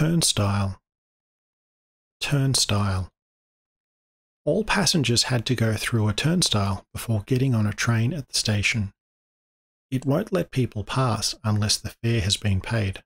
Turnstile. Turnstile. All passengers had to go through a turnstile before getting on a train at the station. It won't let people pass unless the fare has been paid.